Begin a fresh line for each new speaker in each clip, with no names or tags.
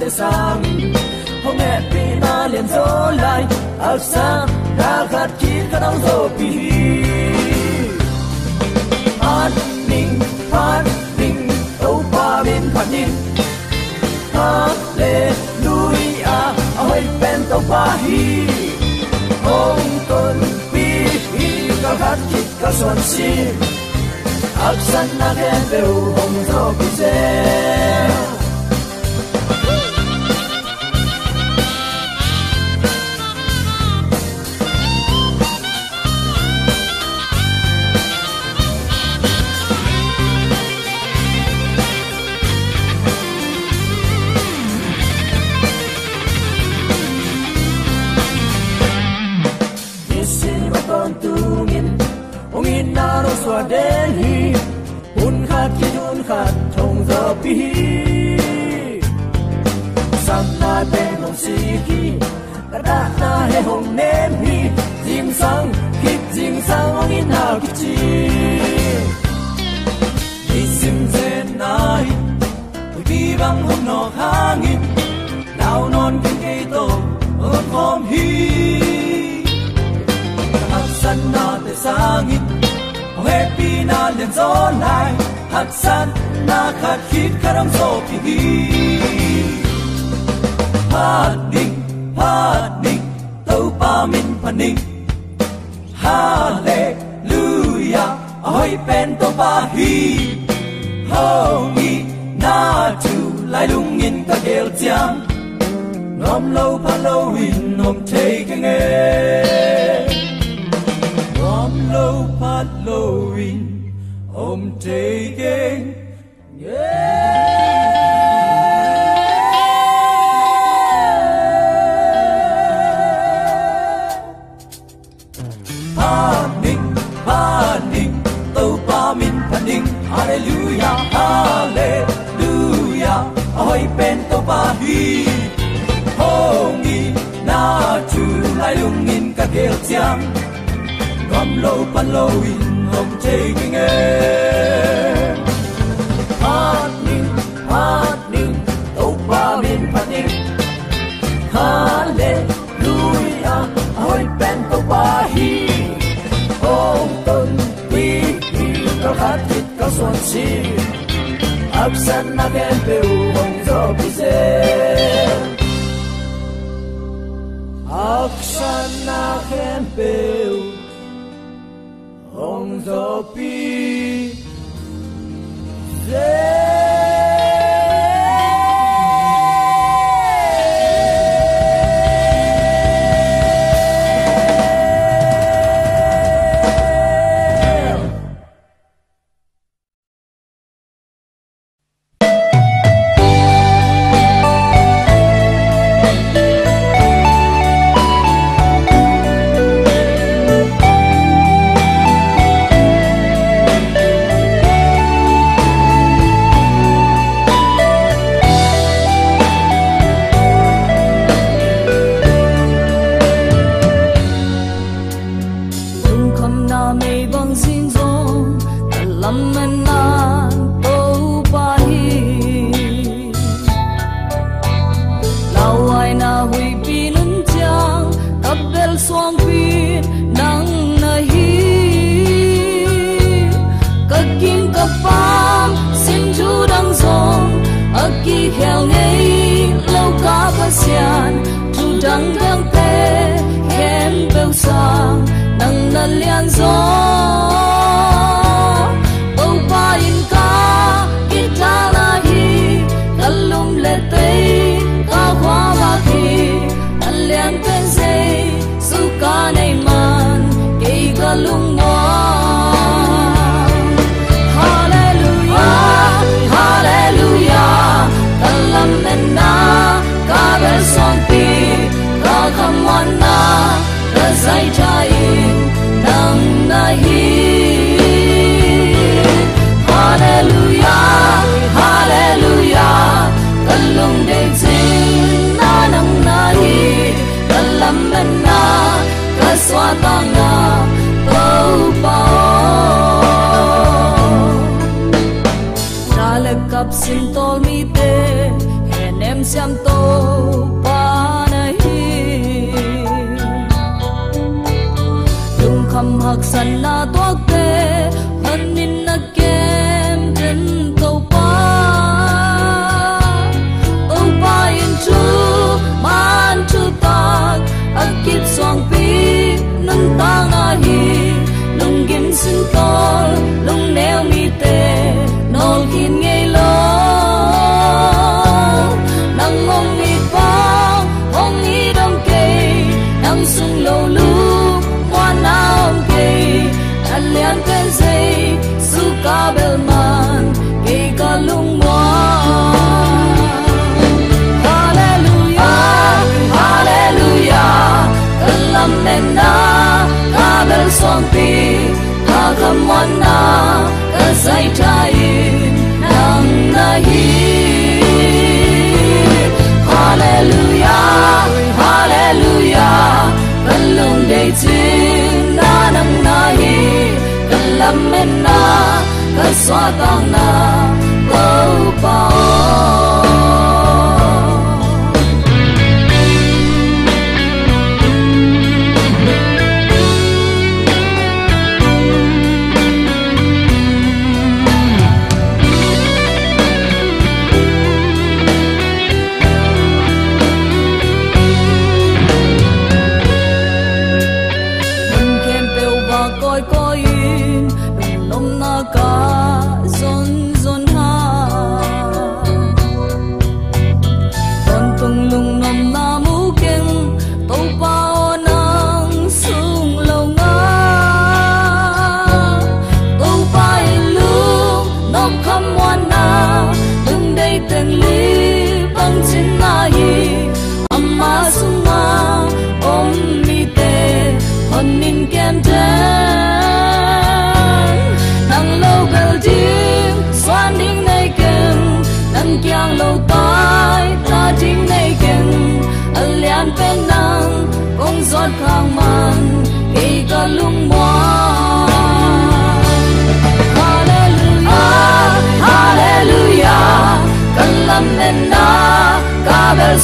te sang hong e pi na lien zo lai ak san na khat ki ka dong zo pi hi Paning, paning, oh a hoi pen ahoy bento pahi. Hong ton pi hi ka khat kit ka son si. Aksan na ken beu hong zo pi se. Na khat khit karam zo pi hi paning paning tau pa min paning hallelujah, ahoy pen to pa hi. Holy na tu, lai lung in ka gel chiang. Nom lâu pa lâu in, nom taking it Om lo pa lo in, om taking hallelujah, hallelujah, ahoy pen to pa hi, hongi na tu lai lung in ka kel chiang. Gom lo pan lo in taking it. Khat kit ka son si. Absan na ken pe u hong zo pi se. Aksan na ken pe u
and told me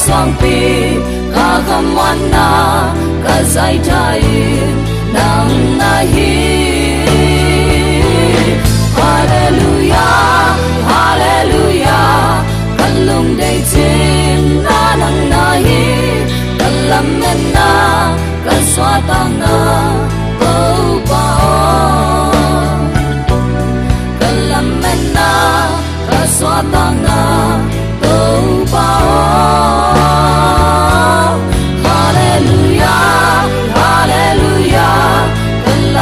sang pi ka kaman na ka zai thai nang na hi. Hallelujah hallelujah kan lung dei chin na nang na hi. Kan men na ka swa tang na ko pa kan lam men na ka swa tang na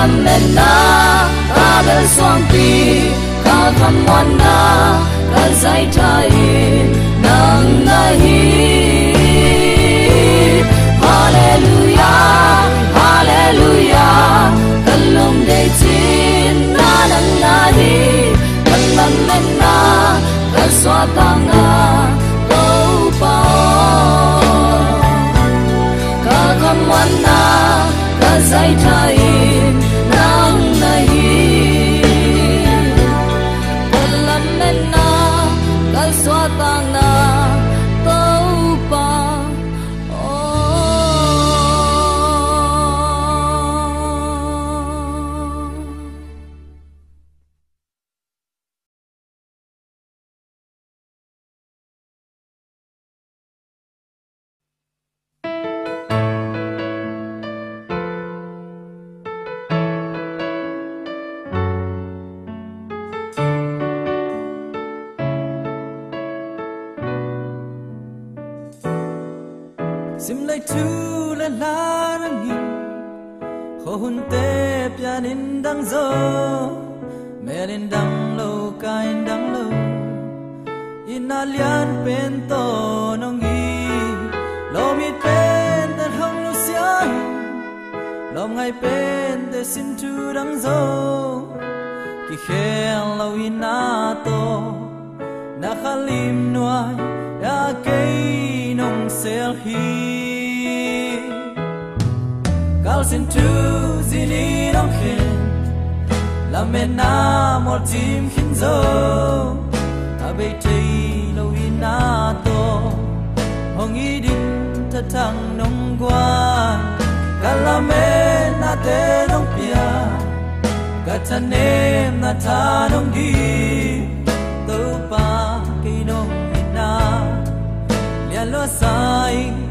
tan men na ta bel som pi ka tham wan na ka zai thai nang na hi hallelujah hallelujah. Kalum de chin na nang na hi nang nang men na ka swa ta na lo pa ka tham wan na ka zai
thai kho te pian dang zo mer dang lo ka dang lo in pen to nong gi lo mi pen tan hong lu sia lo ngai pen te sin tu dang zo ki khen lo in to na khalim nuai ya cây nong sel hi gal sin tu zini nong khin la me na mo tim khin zo. Ta be te lo i na to hong i din ta thang nong gwa gal la me na te nong pia ka ta ne na ta nong gi to pa ki nong i na lia lo sai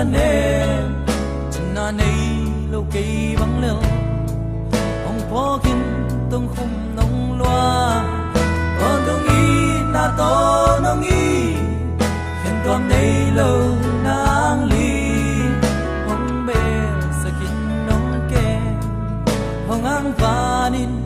san em. Chân na nay lâu kei bang lel ông po kin tung khum nong loa. Con dong y na to nong y Khen tuam nay lâu nang li Hong be sakin nong ke Hong ang vanin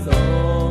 走。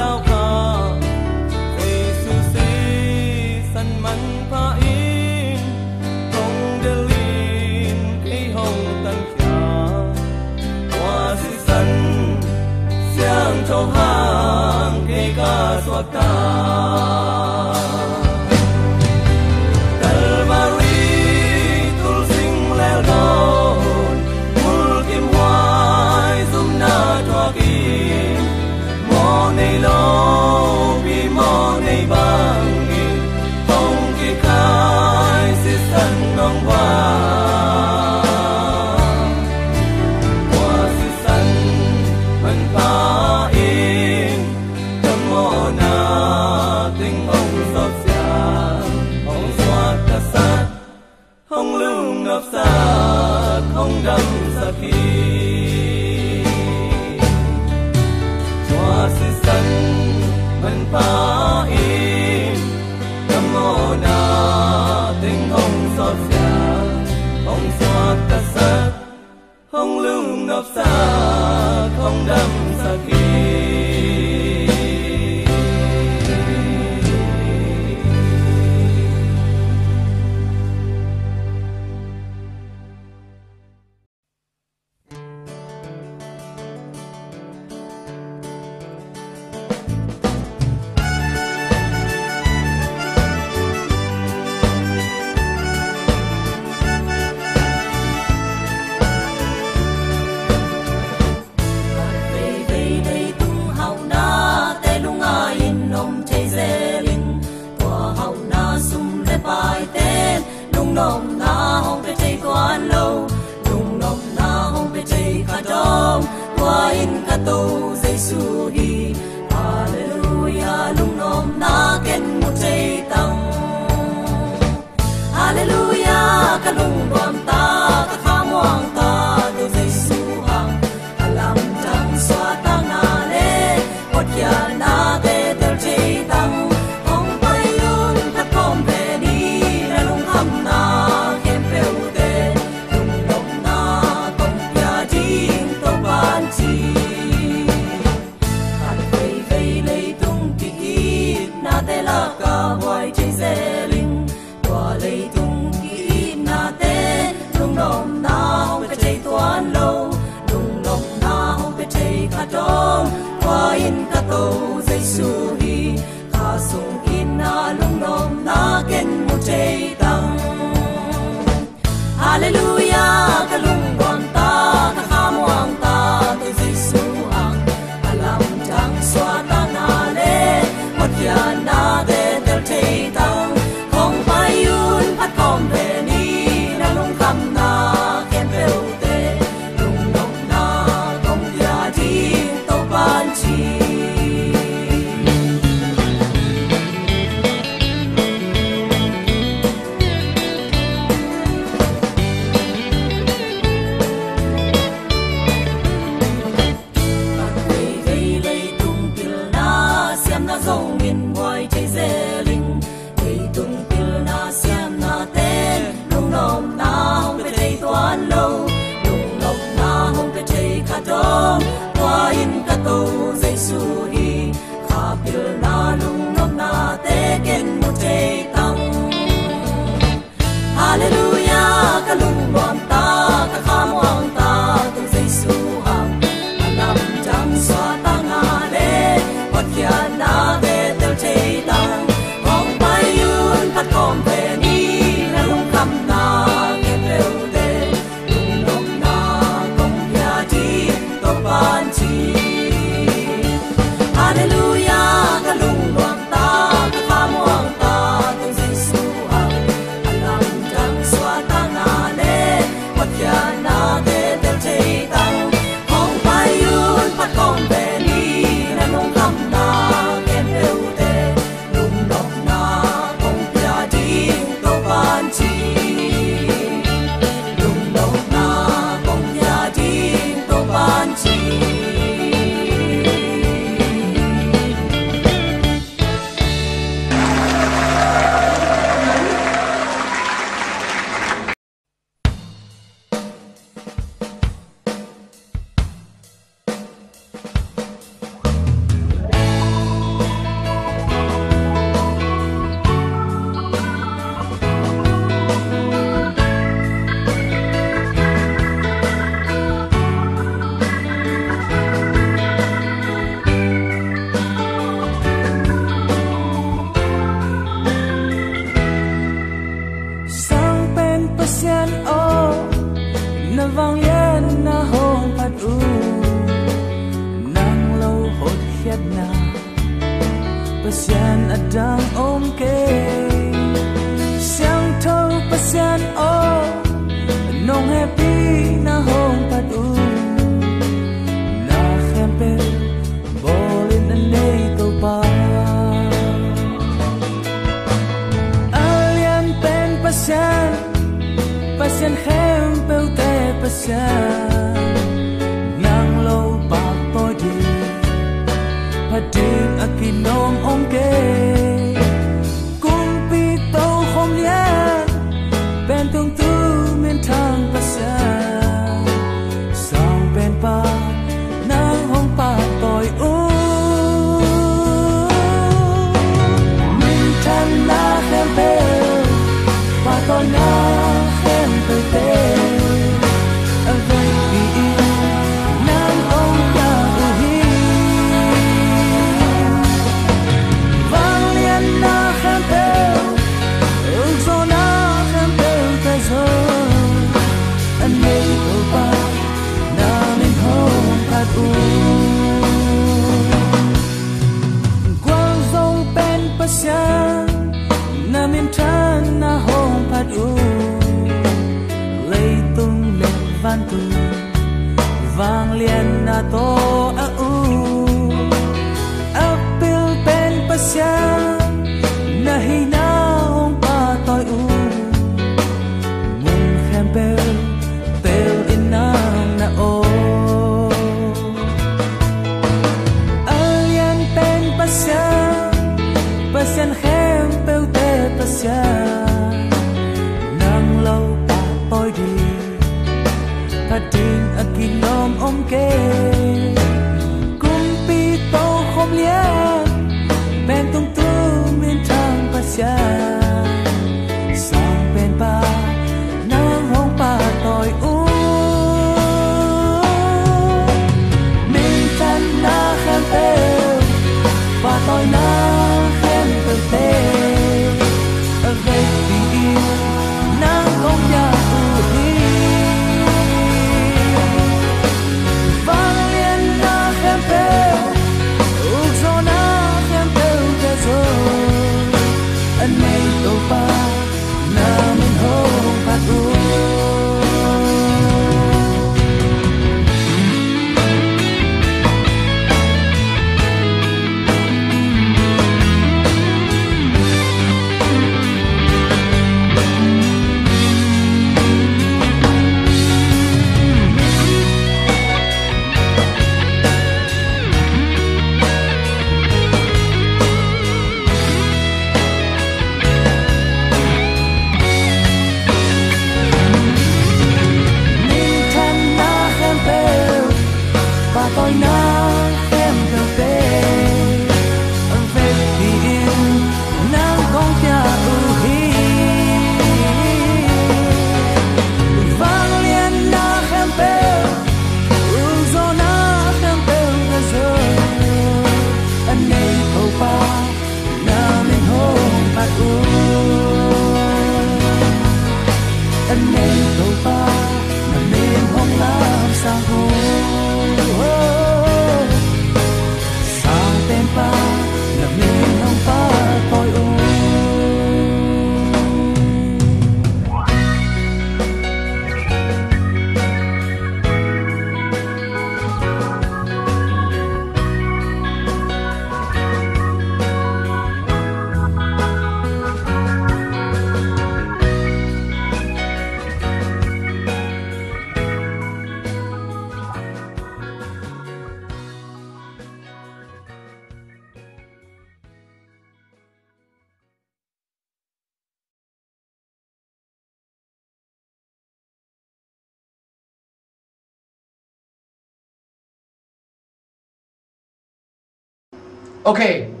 Okay.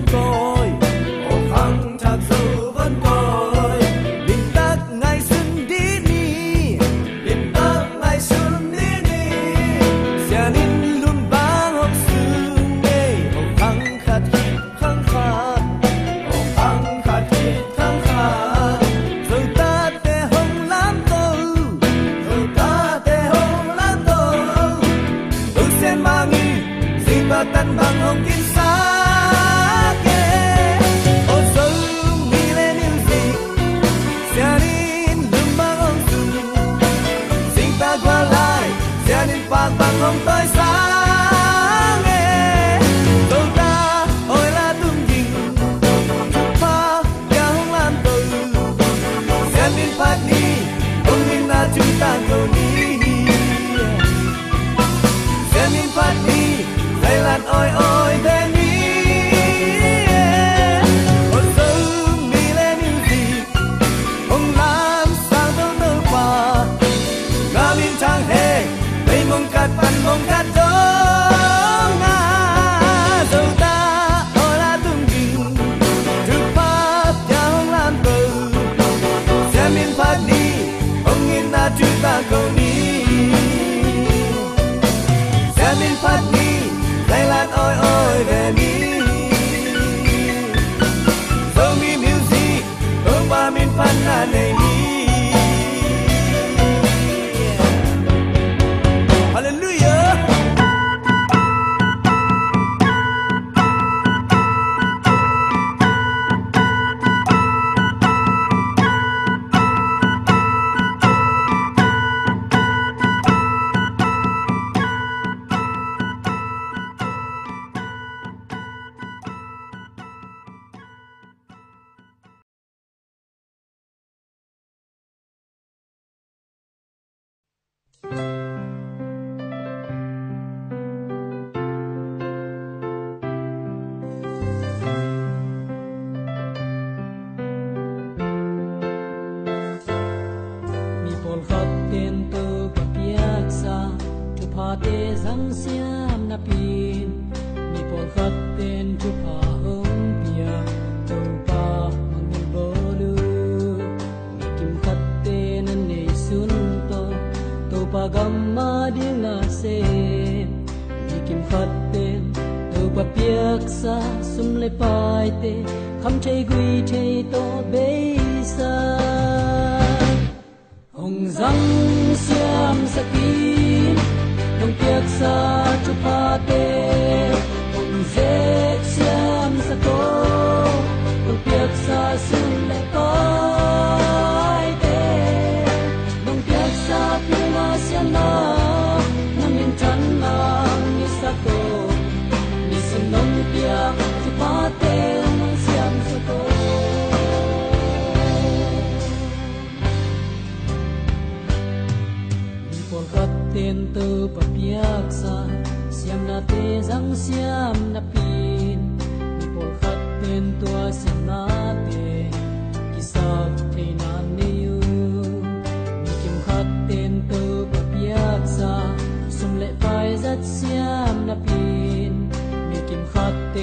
con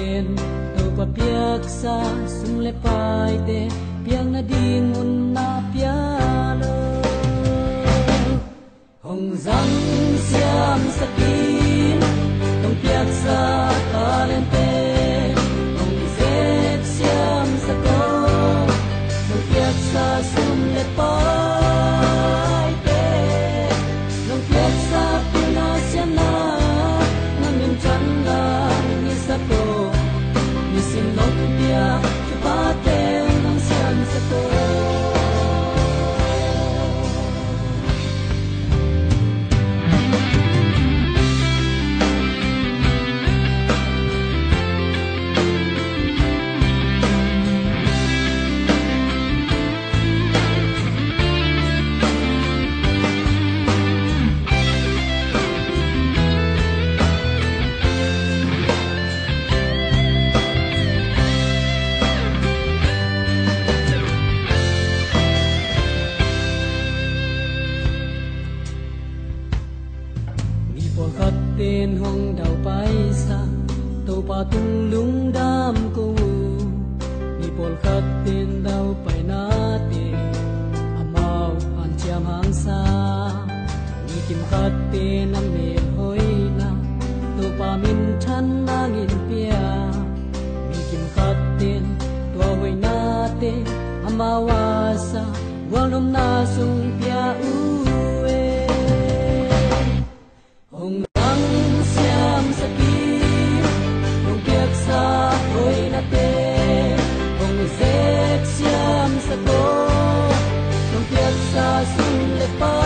pen to pa
piak sa sum le phải te piang na đi un na
pia lo hong zang siam sa kin tong piak sa ta lên te Hồng zet siam sa ko tong piak sa sum Từng. the boat.